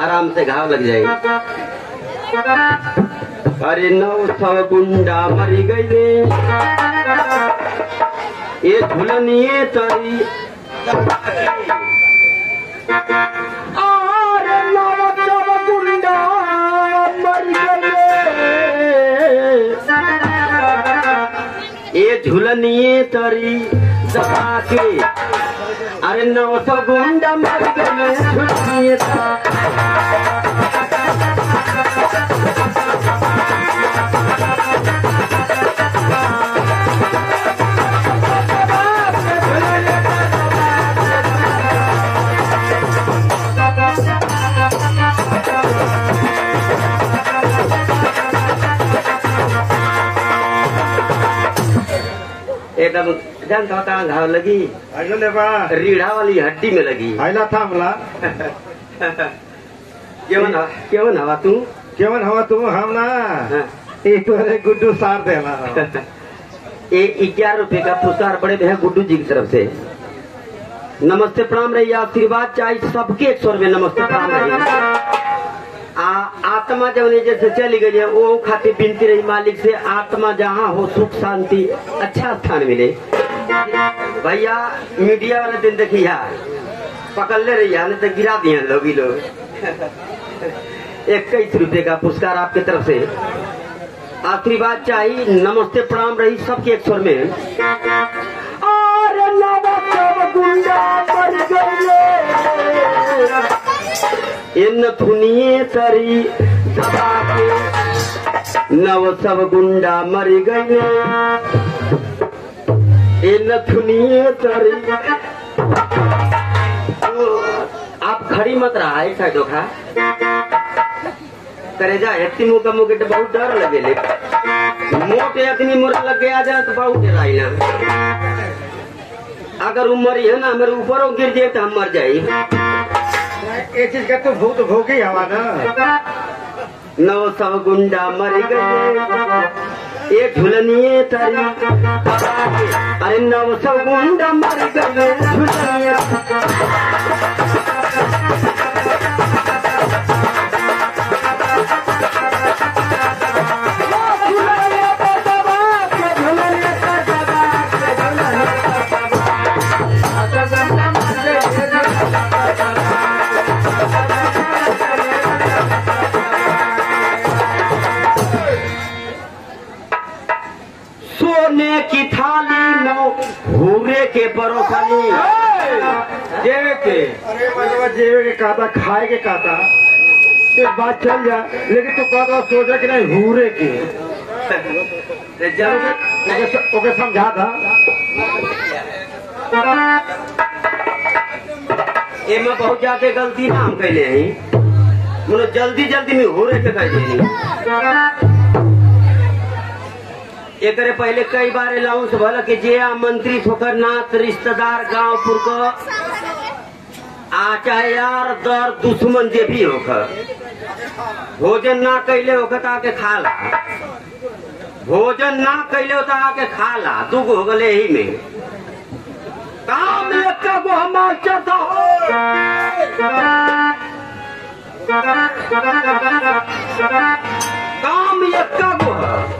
आराम से घाव लग जाएगी। अरे नौ सौ गुंडा मरी गई ये झुलनिए तरी। तरी दबा के अरे नौ सौ गुंडा मर गए जानता हो कहाँ घाव लगी। रीढ़ा वाली हड्डी में लगी। आइला थांबला केवन केवन हवा तू? केवन हवा तू हम ना हाँ। एक तोरे गुड्डू सार देला ये ग्यारह रुपए का पुरस्कार बड़े भैया गुड्डू जी की तरफ़ से। नमस्ते प्रणाम रही आशीर्वाद चाहिए सबके एक स्वर में नमस्ते प्रणाम रही। आ आत्मा जब जैसे चली गई है वो खातिर बिनती रही मालिक से आत्मा जहाँ हो सुख शांति अच्छा स्थान मिले। भैया, मीडिया वाले दिन देखी यार पकड़ ले रही है तो गिरा दिए लोग ही लोग। इक्कीस रुपए का पुरस्कार आपके तरफ़ से। आखिरी बात चाहिए, नमस्ते प्रणाम रही सबके एक स्वर में। इन थुनिए तरी नव सब गुंडा मर तरी आप खड़ी मत रहा है साइडो खा करे जा एती मुँह का मुँह के बहुत डर लगे ले। मोटे आदमी मोर लग गया जाए तो बहुत डराई ना अगर उमर है ना मेरे ऊपर गिर जाए तो हम मर जाए। ये चीज़ का तो भूत भोगी हवा ना। नौ सौ गुंडा मर गए। ये झुलनिए तरी अरे नव सौ गुंडा मर गए झुलनिए के एक बात चल जा लेकिन तू कहता सोचा कि नहीं हूरे के। ओके समझा था। एमे बहुत ज़्यादा गलती ना हम कैले हैं। मुनो जल्दी जल्दी में हो रहे के कह देनी। एकरे पहले कई बार अलाउंस भला कि जे मंत्री होकर नाथ रिश्तेदार गाँव पुर को आ चाहे यार दर दुश्मन जे भी होकर भोजन ना कैले होकर आके खा ला भोजन ना कैले हो आके खा ला दुगो हो गले ही में काम एक गो हमार चता हो। काम एक है।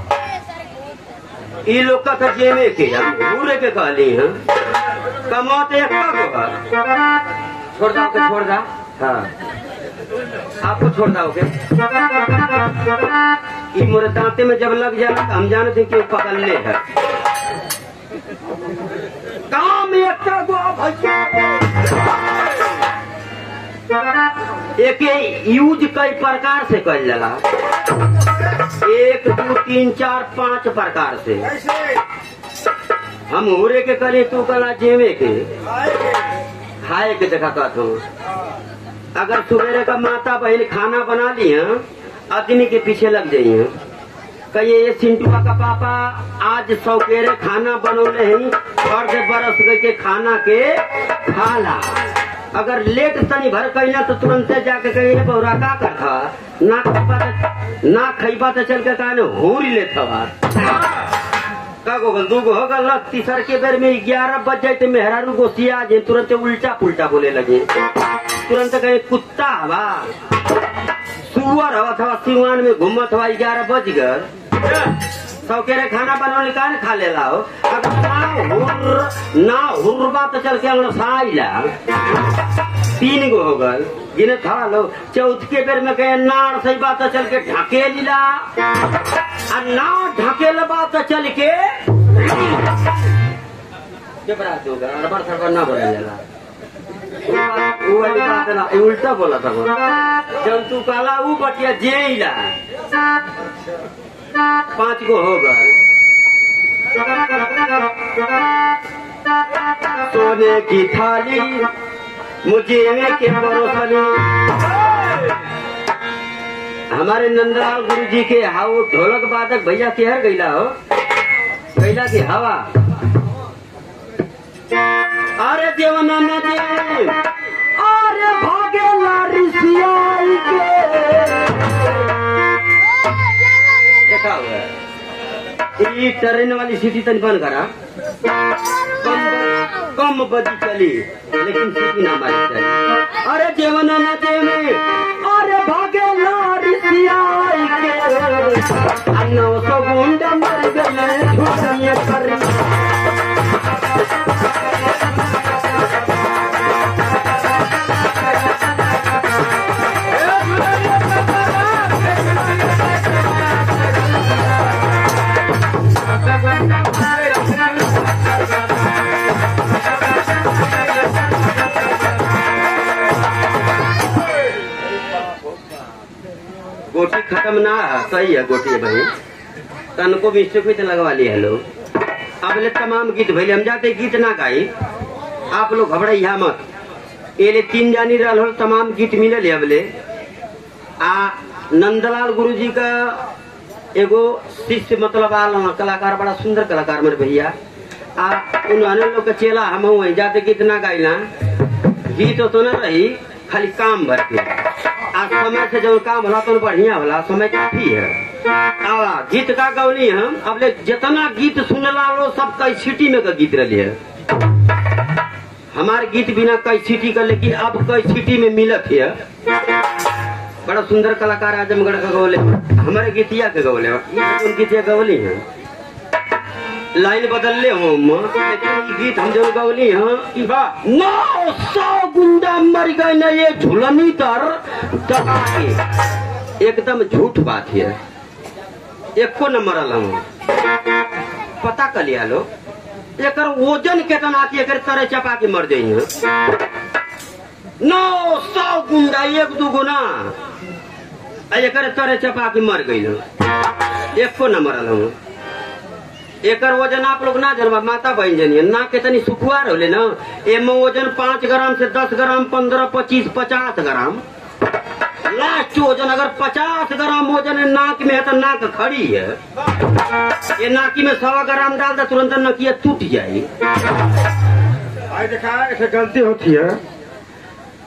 ई लोग का था जेने के हम पूरे के कहली हैं कमाते एक है। छोड़ दाओ के छोड़ दा। हाँ। आपको छोड़ दाओगे ई मोरे दांते में जब लग जाए तो हम जानते कि वो पकड़ने है। काम एक गो भैया एक यूज़ कई प्रकार से कल जाला एक दो तीन चार पाँच प्रकार से। हम हुरे के करे तू कला जेवे के। खाए के देखा कहत हूँ अगर सुबेरे का माता बहन खाना बना ली हैं आदमी के पीछे लग हैं कहिए, ये सिंटुआ का पापा, आज सौकेरे खाना बनौले ही फ़र्ज़ बरस गई के खाना के खाला। अगर लेट तनी भर कैला तो तुरंत जाके कहिए बहुरा का कर था ना खैबा तो ना खैबा तो चल के कहने होरी लेत का गो गल दू गो हो गल तीसर के बेर में ग्यारह बज जाए तो मेहरारू गोसिया जे, तुरंत उल्टा पुल्टा बोले लगे। तुरंत कहे, कुत्ता हवा। सुअर हवा था सिवान में घूमत हवा, ग्यारह बज गए सौकेरे खाना बनौले का खा लेला हो। अगर ना हुर, ना हुरबा तो चल के अंगड़ साइला तीन गो हो गल। गिने खा लो। चौथ के बेर में कहे, नार सही बात चल के ढके लीला। ना ढके बात तो चल के उल्टा बोला था वो। जब तू काला वो बटिया पाँच गो हो गए। सोने की थाली मुझे के परोसनी हमारे नंदलाल गुरु जी के हाउ ढोलक वादक भैया के हर गईला हो। गईला की हवा। अरे देवना नदी। अरे भागे लारिसियाई के। देखा हुआ। ये ट्रेन वाली सीटी तन बंद करा। कम बजी चली, लेकिन सीटी ना मारी चली। अरे जेवना नदी में, अरे भागे लाड के खत्म ना है सही है गोटी भाई तन को हुई तो लगवा लिया लोग। अब ले तमाम गीत भैले, हम जाते गीत ना गाई आप लोग घबराइया मत ये तीन जानी रहल हो तमाम गीत मिलल है अबले आ नंदलाल गुरु जी का एगो शिष्य मतलब आल कलाकार, बड़ा सुंदर कलाकार मेरे भैया। आ उन्होंने लोग के चेला हम जाते गीत ना गाइला गीत तो न रही, खाली काम भर के। आ समय से जब काम होला तो बढ़िया होला, समय काफ़ी है? गीत का गौली हम, अब ले जितना गीत सुनला लो सब कई सिटी में का गीत रही है। हमारे गीत बिना कई सिटी का लेकिन अब कई सिटी में मिलत है। बड़ा सुंदर कलाकार आजमगढ़ का गौले, हमारे गीतिया के गौले गीतिया गौली है। लाइन बदल ले हम गीत हम जो गौली हैं। नौ सौ गुंडा मर गए न ये झुलनी तर एकदम झूठ बात है एको न मरल हम। पता कर लिया लो। एकर वज़न केतना की एकर तरह चपा के मर जाई नौ सौ गुंडा एक दू गुना आ एकर तरह चपा के मर गई एको न मरल हम। एकर वज़न आप लोग ना जनबा माता बहन जनिए। ना कितनी सुखुआर होले ना। एमे वज़न पाँच ग्राम से दस ग्राम पंद्रह पच्चीस पचास ग्राम। लास्ट वज़न अगर पचास ग्राम वज़न है नाक में है तो नाक खड़ी है। ये नाकी में सवा ग्राम डाल दे तुरंत नकिया टूट जाए देखा ऐसे गलती होती है।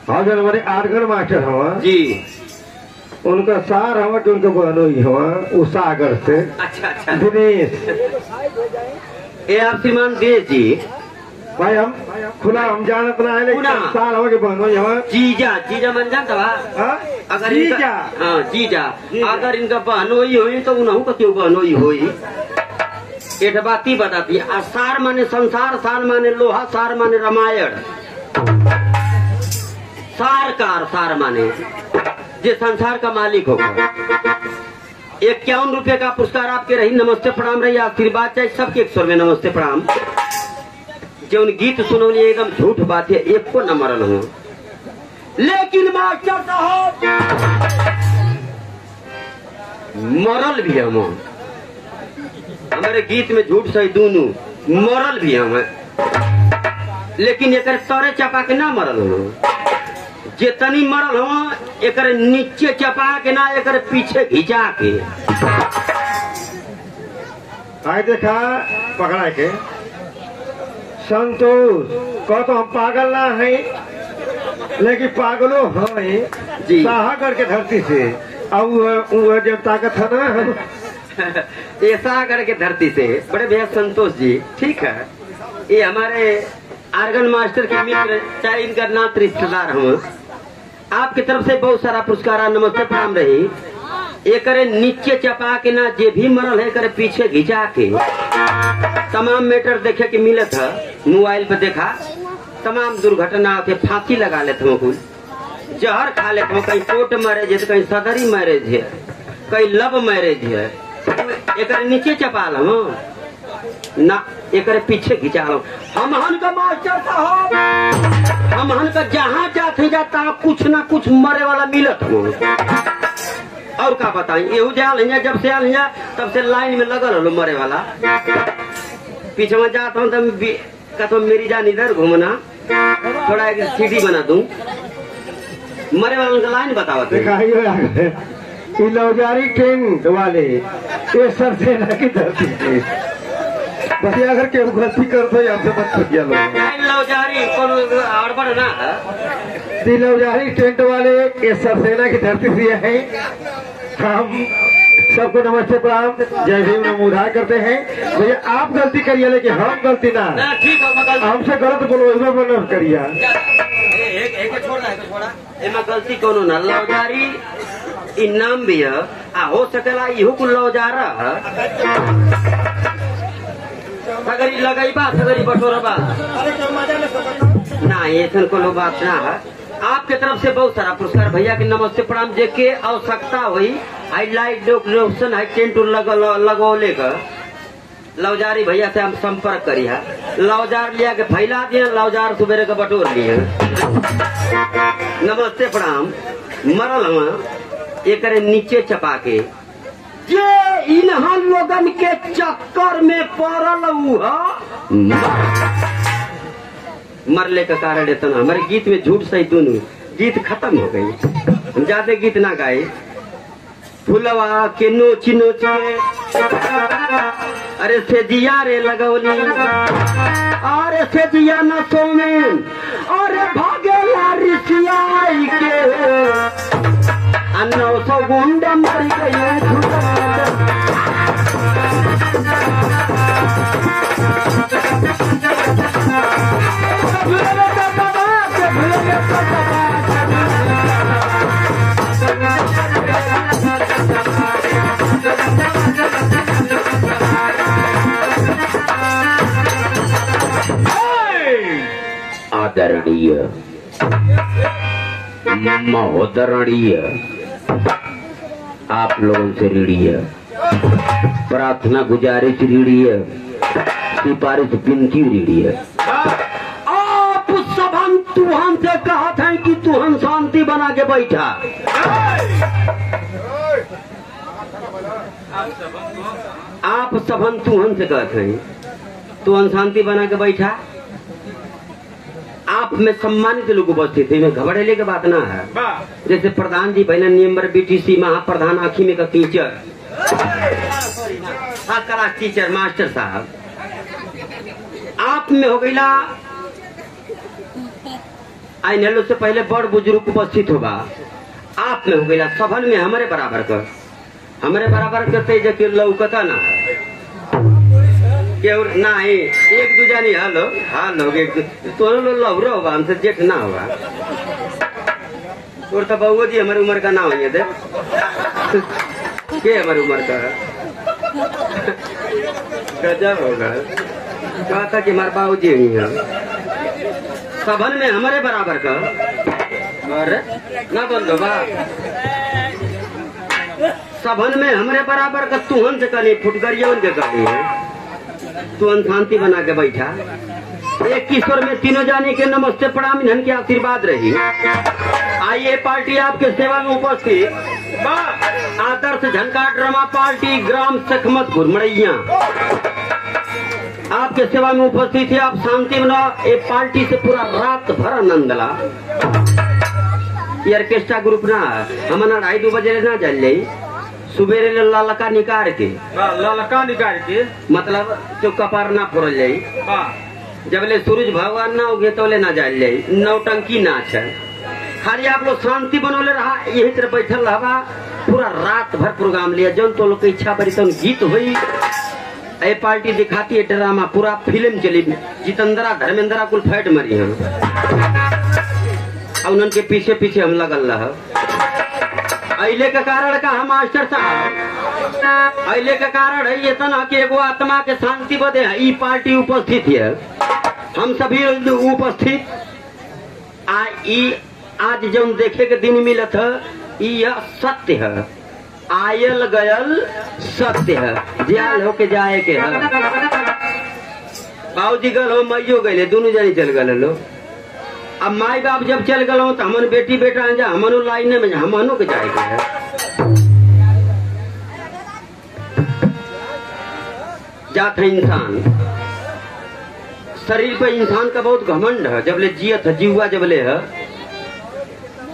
हाँ जो हमारे आरगढ़ मास्टर हवा जी। उनका सार हवा जो उनके बहनोई हवा वो सागर से। अच्छा अच्छा। दिनेश। ये आप श्रीमान देश जी। भाई हम खुला हम जानत ना है लेकिन सार हवा के हवा जीजा जीजा मन जानता बा हाँ? अगर जीजा? हाँ जीजा। जीजा। अगर इनका बहनोई हुई तो उन्हों का क्यों बहनोई हुई? एक बात ही बताती है। सार माने संसार सार माने लोहा सार माने रामायण। सारकार सार माने। जे संसार का मालिक होगा इक्यावन रुपए का पुरस्कार आपके रही। नमस्ते प्रणाम रही। आशीर्वाद चाहे सबके एक स्वर में नमस्ते प्रणाम। जो उन गीत सुनौली एकदम झूठ बात है, एक को न मरल हूँ। लेकिन मास्टर साहब, मरल भी हम। हमारे गीत में झूठ सही दोनों, मरल भी हम। लेकिन एक तरे चपा के ना मरल हो। जितनी मरल हो एकर नीचे चपा के ना एक पीछे घिचा के। आए देखा पकड़ा के। संतोष कह तो हम पागल ना है लेकिन पागलो है। जी। साहगढ़ के धरती से। वो जब ताकत है ना। ऐसा करके धरती से। बड़े भैया संतोष जी ठीक है। ये हमारे आर्गन मास्टर के मित्र चाहे इनका नाथ रिश्तेदार हम आपकी तरफ़ से बहुत सारा पुरस्कार नमस्ते प्रणाम रही। एकरे नीचे चपा के ना, जे भी मरल है, करे पीछे घिचा के। तमाम मैटर देखे के मिलत है। मोबाइल पे देखा। तमाम दुर्घटना के फांसी लगा लेते कुल जहर खा लेते हम कहीं कोर्ट मैरिज है तो कहीं सदरी मैरिज है। कहीं लव मैरिज है। एक नीचे चपा लो ना एक पीछे खिंचा लो हम हन का मास्टर साहब हम हन का जहाँ जाते जाता कुछ ना कुछ मरे वाला मिलत हो। और का बताई एहू जाल है जब से आल तब से लाइन में लगल हलो मरे वाला। पीछे में जाता हूँ तो बी- कहता हूँ, मेरी जान इधर घूमना। थोड़ा एक सीढ़ी बना दूँ। मरे वालों का लाइन बताओ तो। दिखाइए लौजारी टेंट वाले। ये सब सेना की धरती से बस ये अगर केहू गलती कर दो हमसे मत छुटिया लो जारी कोनो ना? है टेंट वाले ये सब सेना की धरती से है। हम सबको नमस्ते प्रणाम जय भीम नमो उधार करते हैं। भैया आप गलती करिए लेकिन हम गलती ना। हमसे गलत बोलो इसमें बोलो करिए एक एक छोड़ एक छोड़ा एमा गलती कोनो ना? लौजारी ई नाम भी है। आ हो सकेला इहो कुल लौजारा है। सगरी लगैबा सगरी ना कोनो बात ना है। आपके तरफ़ से बहुत सारा पुरस्कार, भैया के नमस्ते प्रणाम। जे के आवश्यकता हुई हाईलाइट डेकोरेशन है टेंट लगल का लौजारी भैया से हम संपर्क करी है। लौजार लिया के फैला दिए लौजार सुबेरे के बटोर लिए। नमस्ते प्रणाम। मरल हम एक नीचे चपा के। जे इन्हा लोगन के चक्कर में पड़ल मरले का कारण इतना हमारे गीत में झूठ सही दोनों। गीत खत्म हो गई। हम ज़्यादा गीत ना गाए। फुलवा के नोच नोच अरे से दिया रे लगौली। अरे से दिया न सोमेन। अरे भागेला रिसियाई के। आ नौ सौ गुंडा मर गए आदरणीय महोदरणीय आप लोगों से रीढ़ी है। प्रार्थना गुजारिश ऋणीय सिफारिश रीढ़ी है। आप सबन तुहन से कहा था कि तुहन शांति बना के बैठा। आप सबन तुहन से कहते हैं तुहन शांति बना के बैठा। आप में सम्मानित लोग उपस्थित है घबरेले के बात ना है। जैसे प्रधान जी पहले नियम बीटीसी महाप्रधान आखी में का टीचर टीचर मास्टर साहब। आप में हो गईला आइनेलो से पहले बड़ बुज़ुर्ग उपस्थित होगा। आप में हो गईला सफल में हमारे बराबर कर हमारे बराबर करते जबकि लौकता ना है। केहू नाही, एक हालो, हाल हो एक लवरो होगा हमसे जेठ ना होगा और तो जी हमारी उम्र का ना होंगे दे के हमारी उम्र का? गजब होगा कहा था कि हमारे बाबू जी ही। है में हमारे बराबर का? ना बोल दो बा में हमारे बराबर का तुहन से कनी फुटगरिया उनके कनी है। तुरंत शांति बना के बैठा। एक किशोर में तीनों जाने के नमस्ते प्रणाम इन्हन के आशीर्वाद रही? आइए, पार्टी आपके सेवा में उपस्थित। आदर्श झनका ड्रामा पार्टी, ग्राम सखमत मड़ैया आपके सेवा में उपस्थित है, आप शांति बनाओ ये पार्टी से पूरा रात भर आनंद ला। ये ऑर्केस्ट्रा ग्रुप ना, हमारा ढाई दो बजे ना चल जाई सुबेरे ले ललका निकाल के। हाँ, ललका निकाल के। मतलब जो कपार ना फोड़ल जाई। हाँ। जब ले सूरज भगवान ना उगे तो ले ना जाल जाई। नौटंकी ना है खाली आप लोग शांति बनोले रहा यही तरह बैठल रहा पूरा रात भर प्रोग्राम लिया। जौन तो लोग के इच्छा बड़ी तौन गीत हुई। ए पार्टी दिखाती है ड्रामा पूरा फ़िल्म चली। जितेंद्रा धर्मेंद्रा कुल फैट मरी हम और उनन के पीछे पीछे हम लगल रहा। अले के कारण का हम मास्टर साहब। अले के कारण है ये तना कि एगो आत्मा के शांति बदे है ई पार्टी उपस्थित है हम सभी उपस्थित। आ, ई, आज जौन देखे के दिन मिलत है यह सत्य है। आयल गयल सत्य है। ज्याल होके जाए के है। बाबूजी गल हो मैयो गए दोनों जनी चल गए लो। अब माई बाप जब चल गए तो हमन बेटी बेटा जा हमनो लाइन में हमनो के जाए जात है इंसान। शरीर पे इंसान का बहुत घमंड है जब ले जियत है जीवा जब ले है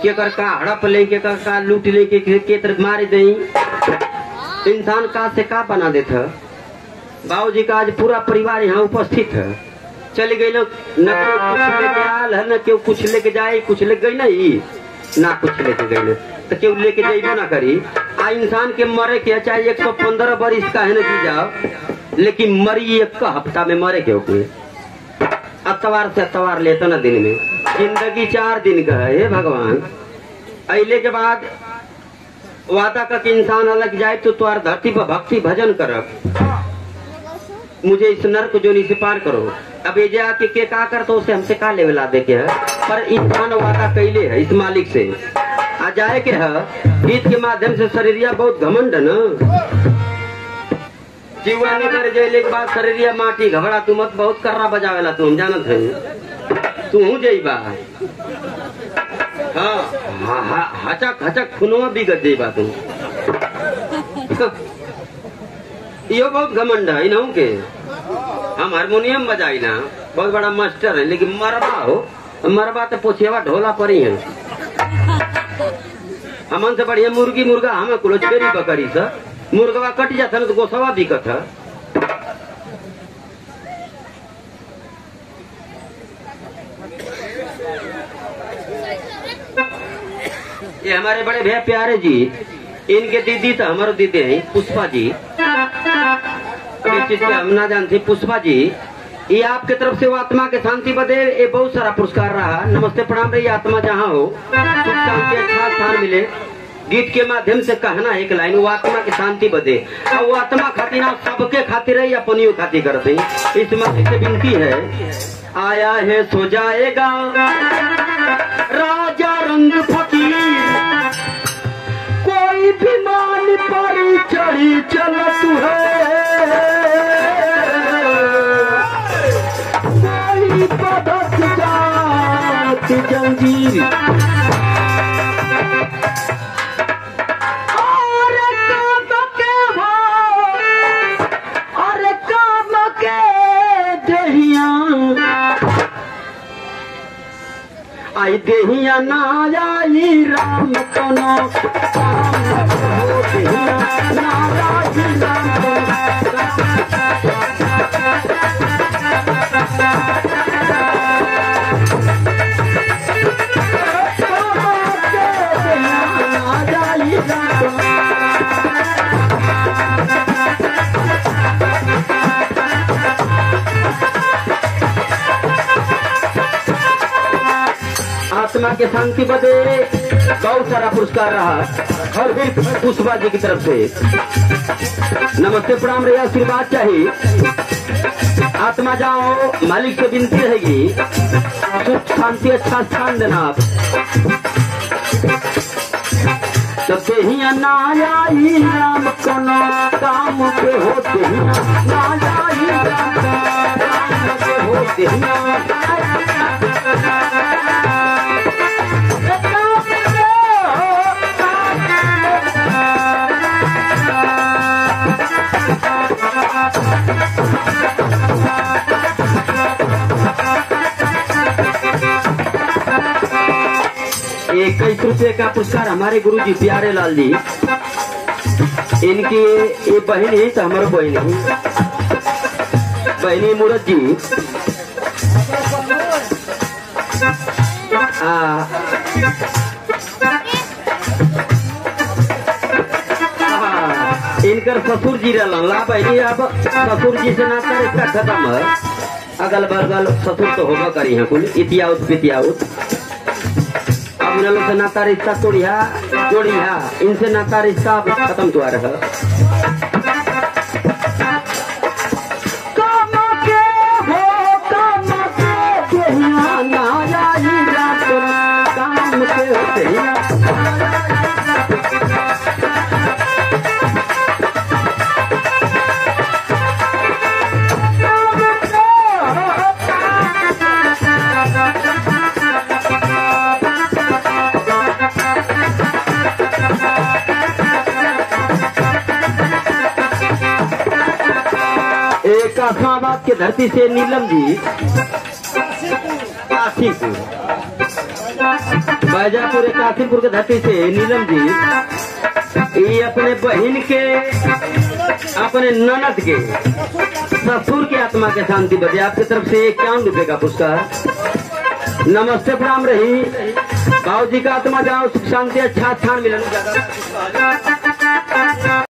के कर का हड़प ले के कर का लूट ले के के, तरफ़ मार दे इंसान का से का बना देता बाबू जी का आज पूरा परिवार यहाँ उपस्थित है। चल गए ना न कोई कुछ लेके आल है, न केहू कुछ लेके जाए कुछ ले गई नहीं। ना कुछ लेके गई तो केहू लेके जाइबो ना करी? आ इंसान के मरे के चाहे एक सौ पंद्रह बरिस का है ना जी जाओ। लेकिन मरी एक का हफ़्ता में मरे के कोई? अतवार से अतवार लेता ना दिन में। ज़िंदगी चार दिन का है भगवान। अले के बाद वादा का कि इंसान अलग जाए तो तुम्हार धरती पर भक्ति भजन करब। मुझे इस नर्क जोनी से पार करो। अब ये जा के, के कर तो उसे हमसे का लेवला दे के है? पर इंसान वादा कैले है इस मालिक से। आ जाए के है? गीत के माध्यम से शरीरिया बहुत घमंड है ना? जीवा निकर जैले के बाद शरीरिया माटी घबरा तू मत बहुत कर्रा बजावेला तू हम जानत है। तू हूँ जइबा हाँ हचक हचक खुनवा बिगड़ जइबा तू। यो बहुत घमंड है इनहू के। हम हारमोनियम बजाई ना, बहुत बड़ा मास्टर है, लेकिन मरबा हो मरबा तो पोछेवा ढोला पर ही है। हमन से बढ़िया मुर्गी, मुर्गा हमें कुलोचबेरी बकरी सा। मुर्गवा कट जाता तो गोसवा बिकत है ये हमारे बड़े भैया प्यारे जी, इनके दीदी तो हमारे दीदी हैं, पुष्पा जी। हम ना जानते पुष्पा जी। ये आपके तरफ़ से वो आत्मा के शांति बदे ये बहुत सारा पुरस्कार रहा। नमस्ते, प्रणाम रही आत्मा जहाँ हो। शांति अच्छा स्थान मिले। गीत के माध्यम से कहना एक लाइन, वो आत्मा की शांति बदे। और वो आत्मा खातिर ना सबके खातिर है या अपनियों खातिर करते इस मसीह से विनती है। आया है, सो जाएगा। राजा रंग पर चल तू है जंजीर। आई देहिया ना आई राम कनो राम ना के शांति बदे बहुत सारा पुरस्कार रहा। और फिर पुष्पा जी की तरफ़ से। नमस्ते प्रणाम रही आशीर्वाद चाहिए। आत्मा जाओ, मालिक से विनती रहेगी। सुख, शांति अच्छा स्थान देना आप। तो ही राम कनो काम होते ही राम काम होते ही इक्कीस रुपए का पुरस्कार हमारे गुरु जी प्यारे लाल जी इनकी ये बहन ही तो हमारे बहन ही। बहनी मूरत जी। इनकर ससुर जी रहलन ला बहनी अब ससुर जी से नाता रिश्ता खत्म है। अगल बगल ससुर तो होगा करी है कुल इतियाउत पितियाउत अब इन लोग से नाता रिश्ता तोड़िया जोड़िया इनसे नाता रिश्ता खत्म तो आ रहा कासमाबाद के धरती से नीलम जी। काशीपुर। बैजापुर काशीपुर के धरती से नीलम जी, ये अपने बहन के, अपने ननद के, ससुर के आत्मा के शांति बजे आपकी तरफ़ से इक्यावन रुपए का पुरस्कार। नमस्ते प्रणाम रही। बाबू जी का आत्मा जाओ, सुख शांति अच्छा स्थान मिलन।